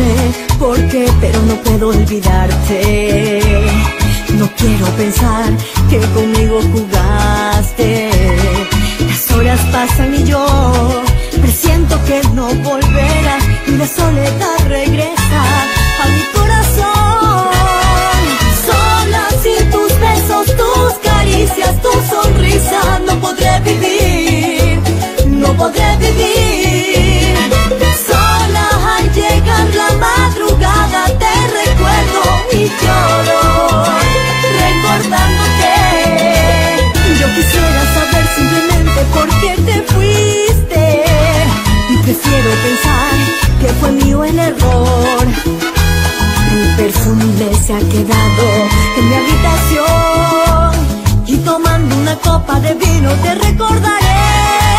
sé por qué, pero no puedo olvidarte. No quiero pensar que conmigo jugaste. Las horas pasan y yo presiento que no volverás y la soledad regresa a mi corazón. Se ha quedado en mi habitación y tomando una copa de vino te recordaré.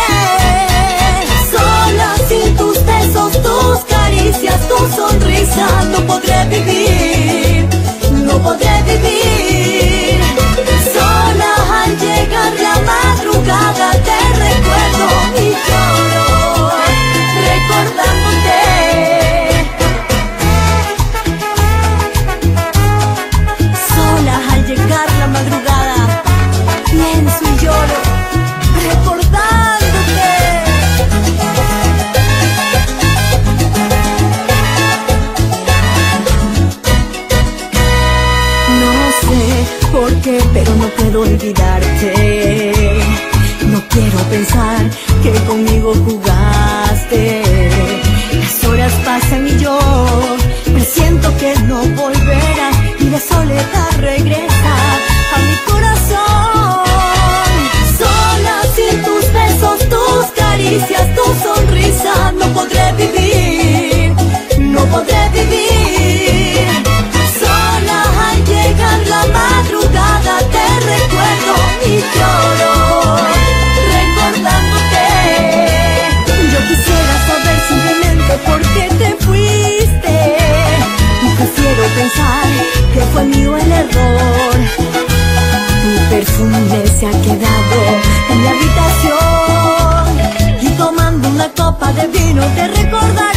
Qué, pero no puedo olvidarte. No quiero pensar que conmigo jugaste. Las horas pasan y yo presiento que no volverás y la soledad regresa a mi corazón. Sola sin tus besos, tus caricias, vino te recordaré.